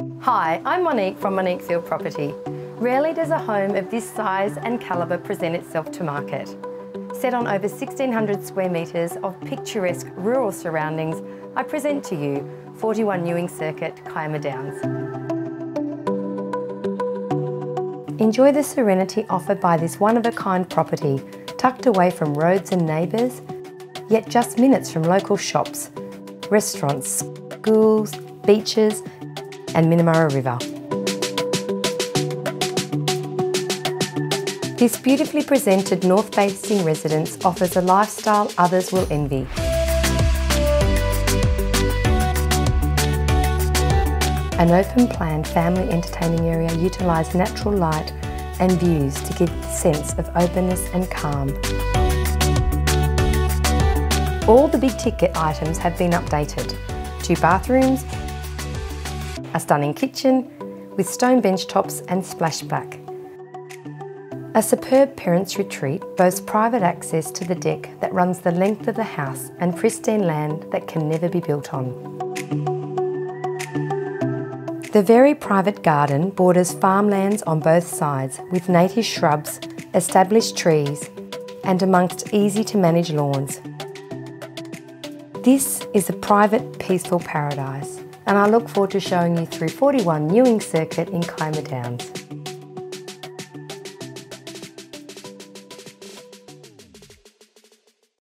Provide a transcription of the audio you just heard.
Hi, I'm Monique from Monique Field Property. Rarely does a home of this size and calibre present itself to market. Set on over 1,600 square metres of picturesque rural surroundings, I present to you 41 Newing Circuit, Kiama Downs. Enjoy the serenity offered by this one-of-a-kind property, tucked away from roads and neighbours, yet just minutes from local shops, restaurants, schools, beaches and Minnamurra River. This beautifully presented north-facing residence offers a lifestyle others will envy. An open plan family entertaining area utilised natural light and views to give a sense of openness and calm. All the big ticket items have been updated. Two bathrooms, a stunning kitchen with stone bench tops and splashback. A superb parents' retreat boasts private access to the deck that runs the length of the house and pristine land that can never be built on. The very private garden borders farmlands on both sides with native shrubs, established trees and amongst easy to manage lawns. This is a private peaceful paradise and I look forward to showing you through 41 Newing Circuit in Kiama Downs.